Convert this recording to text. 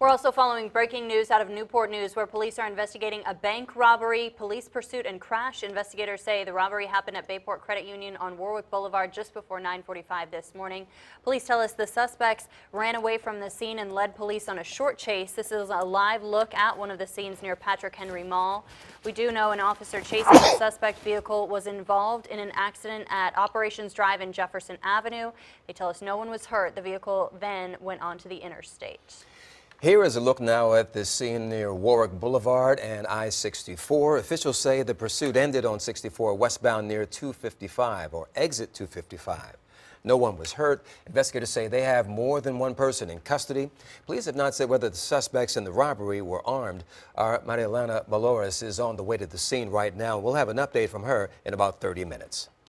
We're also following breaking news out of Newport News where police are investigating a bank robbery, police pursuit and crash. Investigators say the robbery happened at Bayport Credit Union on Warwick Boulevard just before 945 this morning. Police tell us the suspects ran away from the scene and led police on a short chase. This is a live look at one of the scenes near Patrick Henry Mall. We do know an officer chasing the suspect vehicle was involved in an accident at Operations Drive in Jefferson Avenue. They tell us no one was hurt. The vehicle then went onto the interstate. Here is a look now at the scene near Warwick Boulevard and I-64. Officials say the pursuit ended on 64 westbound near 255 or exit 255. No one was hurt. Investigators say they have more than one person in custody. Police have not said whether the suspects in the robbery were armed. Our Marielena Balouris is on the way to the scene right now. We'll have an update from her in about 30 minutes.